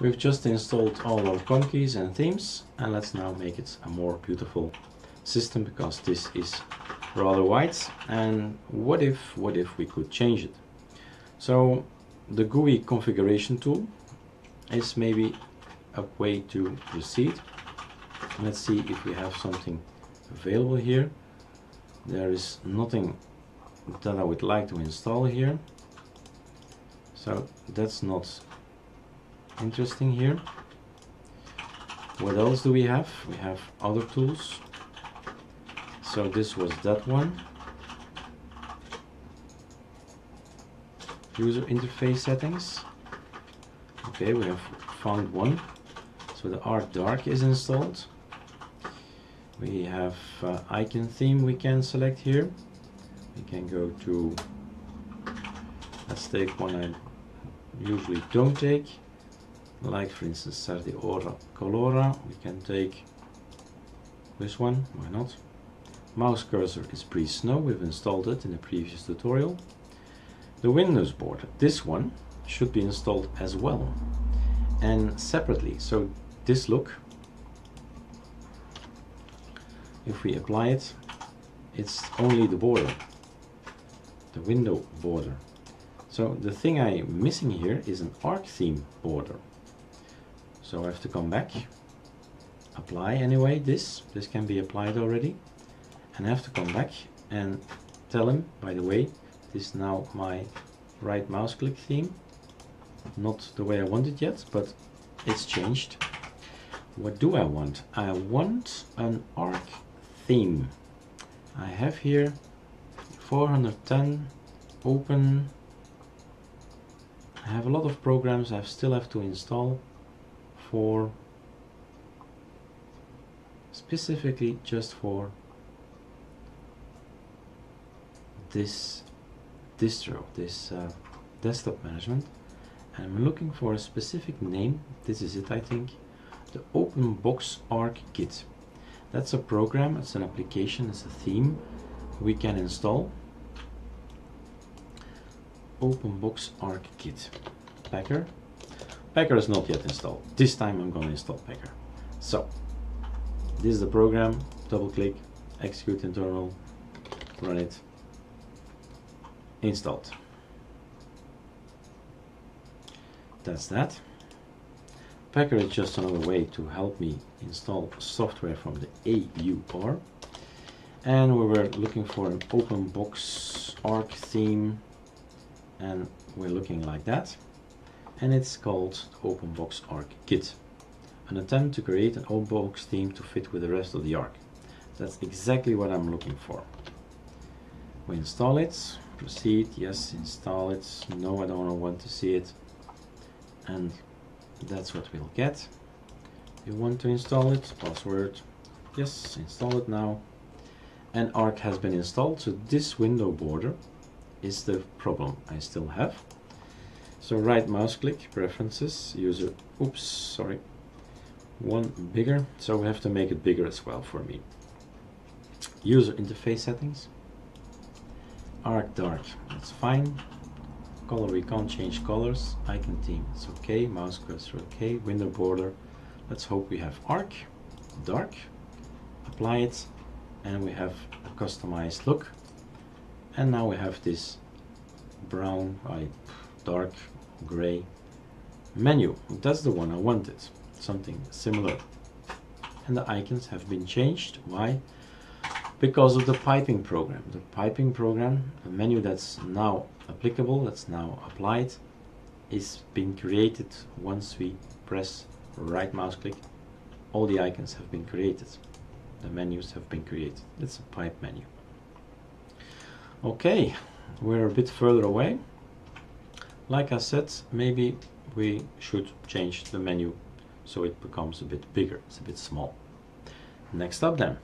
We've just installed all our conkys and themes and let's now make it a more beautiful system because this is rather white and what if what if we could change it? So the GUI configuration tool is maybe a way to proceed. Let's see if we have something available here. There is nothing that I would like to install here. So that's not interesting here. What else do we have? We have other tools. So this was that one. User interface settings. Okay we have found one. So the arc dark is installed. We have uh, icon theme we can select here. We can go to let's take one I usually don't take like for instance Sardi Orb Colora we can take this one why not? Mouse cursor is Breeze Snow. We've installed it in the previous tutorial. The Windows border this one should be installed as well. And separately so this look if we apply it it's only the border the window border. So the thing I'm missing here is an arc theme border so I have to come back apply anyway this this can be applied already. And I have to come back and tell him by the way this is now my right mouse click theme. Not the way I want it yet but it's changed. What do I want? I want an arc theme. I have here 410 open. I have a lot of programs I still have to install for specifically just for this distro, this uh, desktop management. And I'm looking for a specific name. This is it, I think. The OpenBox Arc Git. That's a program, it's an application, it's a theme we can install. OpenBox Arc Git. Packer. Packer is not yet installed. This time I'm going to install Packer. So, this is the program. Double click, execute internal, run it, installed. That's that. Packer is just another way to help me install software from the AUR. And we were looking for an open box arc theme and we're looking like that. And it's called OpenBox Arc Git. An attempt to create an OpenBox theme to fit with the rest of the arc. That's exactly what I'm looking for. We install it, proceed, yes, install it, no I don't want to see it, and that's what we'll get. You want to install it, password, yes, install it now, and Arc has been installed, so this window border is the problem I still have. So right mouse click, preferences, user, oops, sorry, one bigger, so we have to make it bigger as well for me. User interface settings, arc dark that's fine. Color we can't change colors. Icon theme it's okay. Mouse cursor okay. Window border let's hope we have arc dark. Apply it and we have a customized look. And now we have this brown white dark gray menu that's the one I wanted something similar and the icons have been changed why because of the piping program. The piping program, a menu that's now applicable, that's now applied, is being created once we press right mouse click. All the icons have been created. The menus have been created. It's a pipe menu. Okay, we're a bit further away. Like I said, maybe we should change the menu so it becomes a bit bigger. It's a bit small. Next up then.